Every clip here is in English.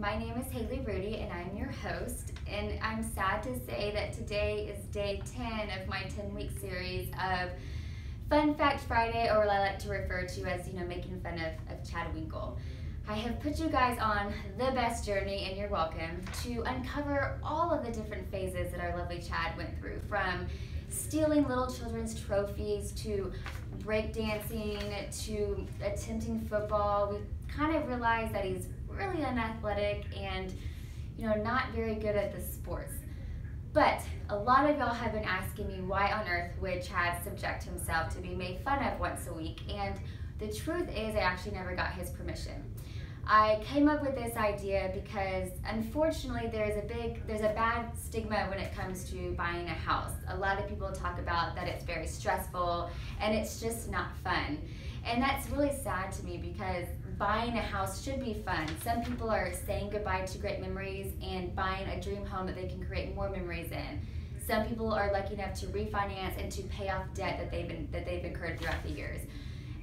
My name is Haley Rudy and I'm your host. And I'm sad to say that today is day 10 of my 10 week series of Fun Fact Friday, or what I like to refer to as, you know, making fun of, of Chad Winkle. I have put you guys on the best journey, and you're welcome, to uncover all of the different phases that our lovely Chad went through from stealing little children's trophies to breakdancing to attempting football. We kind of realized that he's really unathletic and, you know, not very good at the sports. But a lot of y'all have been asking me why on earth would Chad subject himself to be made fun of once a week, and the truth is I actually never got his permission. I came up with this idea because unfortunately there's a big there's a bad stigma when it comes to buying a house. A lot of people talk about that it's very stressful and it's just not fun. And that's really sad to me because buying a house should be fun. Some people are saying goodbye to great memories and buying a dream home that they can create more memories in. Some people are lucky enough to refinance and to pay off debt that they've been that they've incurred throughout the years.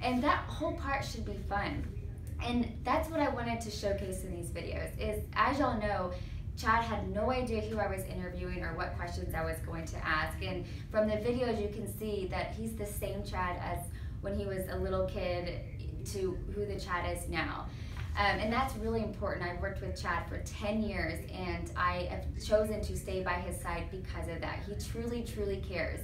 And that whole part should be fun. And that's what I wanted to showcase in these videos is as y'all know, Chad had no idea who I was interviewing or what questions I was going to ask. And from the videos, you can see that he's the same Chad as when he was a little kid to who the Chad is now. Um, and that's really important. I've worked with Chad for 10 years and I have chosen to stay by his side because of that. He truly, truly cares.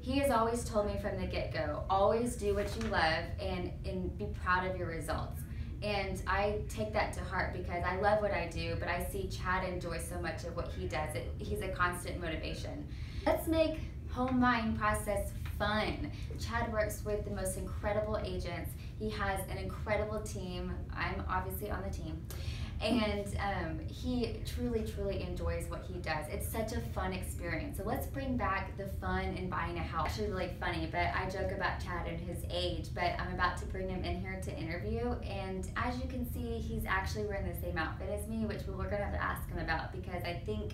He has always told me from the get go always do what you love and, and be proud of your results. And I take that to heart because I love what I do, but I see Chad enjoy so much of what he does. It, he's a constant motivation. Let's make home buying process fun. Chad works with the most incredible agents. He has an incredible team. I'm obviously on the team and um, he truly truly enjoys what he does it's such a fun experience so let's bring back the fun in buying a house actually really funny but i joke about chad and his age but i'm about to bring him in here to interview and as you can see he's actually wearing the same outfit as me which we're going to have to ask him about because i think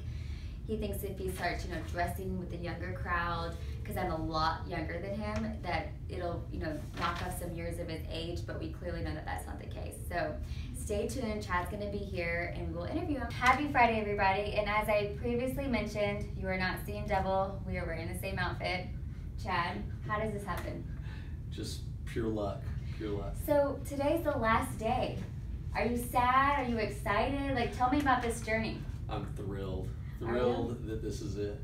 he thinks if he starts, you know, dressing with the younger crowd, because I'm a lot younger than him, that it'll, you know, knock off some years of his age, but we clearly know that that's not the case. So stay tuned, Chad's gonna be here and we'll interview him. Happy Friday, everybody. And as I previously mentioned, you are not seeing double. We are wearing the same outfit. Chad, how does this happen? Just pure luck, pure luck. So today's the last day. Are you sad? Are you excited? Like, tell me about this journey. I'm thrilled thrilled that this is it.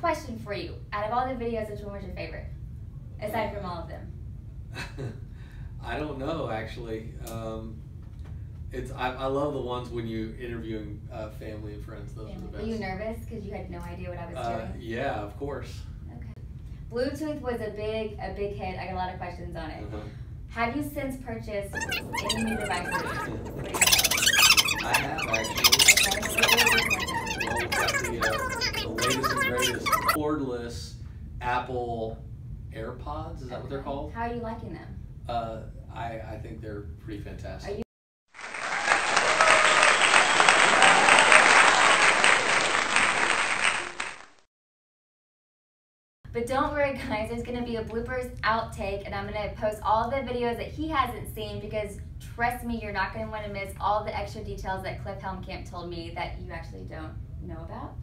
Question for you: Out of all the videos, which one was your favorite, aside from all of them? I don't know actually. Um, it's I, I love the ones when you're interviewing uh, family and friends. Those are the best. Were you nervous because you had no idea what I was uh, doing? Yeah, of course. Okay. Bluetooth was a big a big hit. I got a lot of questions on it. Uh-huh. Have you since purchased any new devices? I have actually the, the latest and greatest cordless Apple AirPods. Is that what they're called? How are you liking them? Uh, I, I think they're pretty fantastic. But don't worry guys, there's gonna be a bloopers outtake and I'm gonna post all the videos that he hasn't seen because trust me, you're not gonna wanna miss all the extra details that Cliff Helmkamp told me that you actually don't know about.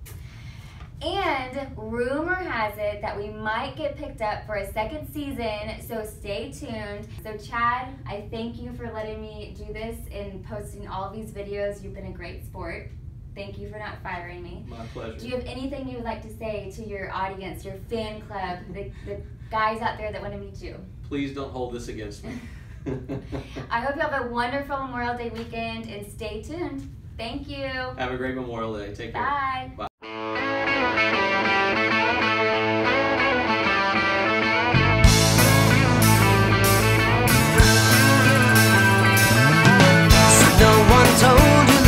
And rumor has it that we might get picked up for a second season, so stay tuned. So Chad, I thank you for letting me do this and posting all these videos. You've been a great sport. Thank you for not firing me. My pleasure. Do you have anything you would like to say to your audience, your fan club, the, the guys out there that want to meet you? Please don't hold this against me. I hope you have a wonderful Memorial Day weekend and stay tuned. Thank you. Have a great Memorial Day. Take care. Bye. Bye. No one told you